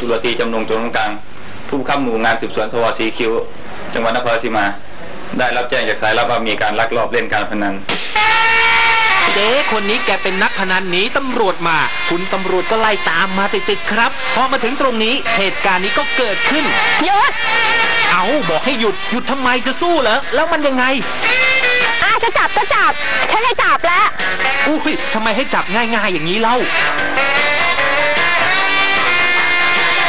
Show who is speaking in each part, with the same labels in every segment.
Speaker 1: ตุลตรีจำนงจงกลางผู้บังคับหมู่งานสืบสวนสวสีคิวจังหวัดนครราชสีมา ได้รับแจ้งจากสายลับว่ามีการลักลอบเล่นการพนัน
Speaker 2: เจ๊คนนี้แกเป็นนักพนันหนีตำรวจมา คุณตำรวจก็ไล่ตามมาติดๆครับ พอมาถึงตรงนี้เหตุการณ์นี้ก็เกิดขึ้น
Speaker 3: หยุด
Speaker 2: เอาบอกให้หยุดหยุดทำไมจะสู้เหรอ แล้วมันยังไง
Speaker 3: อะจะจับก็จับ ฉันให้จับแล้ว
Speaker 2: อุ้ยทำไมให้จับง่ายๆอย่างนี้เล่า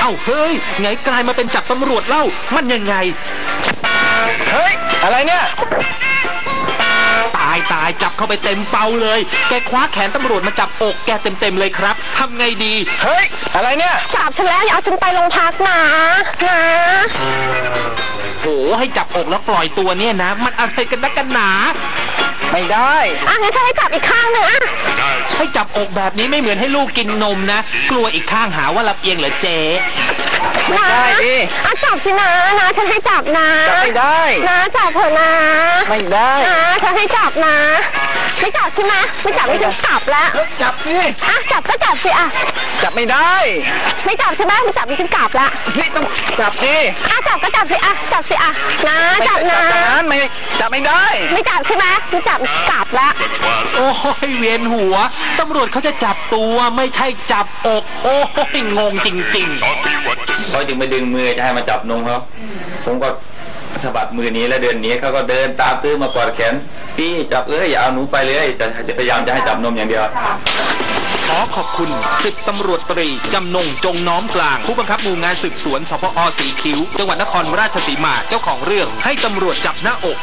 Speaker 2: เอ้าเฮ้ยไงกลายมาเป็นจับตำรวจเล่า มันยังไง
Speaker 4: เฮ้ย อะไรเนี่ย
Speaker 2: ตายตายจับเข้าไปเต็มเป้าเลย แกคว้าแขนตำรวจมาจับอกแกเต็มๆเลยครับทำไงดี
Speaker 4: เฮ้ย อะไรเนี่ย
Speaker 3: จับฉันแล้วอย่าเอาฉันไปโรงพักนะนะ
Speaker 2: โหให้จับอกแล้วปล่อยตัวเนี่ยนะ มันอะไรกันนักกันหนา
Speaker 4: ไม่ได้
Speaker 3: อะงั้นฉันให้จับอีกข้างหนึ่งอะ
Speaker 2: ให้จับอกแบบนี้ไม่เหมือนให้ลูกกินนมนะ กลัวอีกข้างหาว่าลำเอียงเหรอเจ๊
Speaker 4: ไม่
Speaker 3: นะ
Speaker 4: ได้ดิ
Speaker 3: อะจับสินะนะฉันให้จับนะ
Speaker 4: จับไม่ได้
Speaker 3: นะจับเถอะนะ
Speaker 4: ไม่ได้
Speaker 3: นะฉันให้จับนะ ไม่จับใช่ไหมไม่จับไม่ฉันกลับแล้ว
Speaker 4: เฮ้ยจับสิ
Speaker 3: อะจับก็จับสิอะ
Speaker 4: จับไม่ได้
Speaker 3: ไม่จับใช่ไหมไม่จับไม่ฉันกลับแล้ว
Speaker 4: พี่ต้องจับดิ
Speaker 3: อะจับก็จับสิอะจับสิอะนะ
Speaker 4: ไม่
Speaker 3: จับ
Speaker 4: จั
Speaker 3: นะ
Speaker 4: บจากนั้นไม่จับไม่ได้
Speaker 3: ไม่จับใช่ไหมไม่จับฉันกลับแล้ว
Speaker 2: โอ้ยเวียนหัวตำรวจเขาจะจับตัวไม่ใช่จับอกโอ้ยงงจริงๆ
Speaker 1: เขาจึงไปดึงมือจะให้มาจับนมเขาผมก็ สะบัดมือหนี้แล้วเดินหนีเขาก็เดินตามตื้อมากอดแขนพี่จับเอ้ยอย่าเอาหนูไปเลยจะจะพยายามจะให้จับนมอย่างเดียว
Speaker 2: ขอขอบคุณสิบตำรวจตรีจำนงจงน้อมกลาง ผู้บังคับหมู่งานสืบสวนสพอสีคิ้ว จังหวัดนครราชสีมาเจ้าของเรื่องให้ตำรวจจับหน้าอก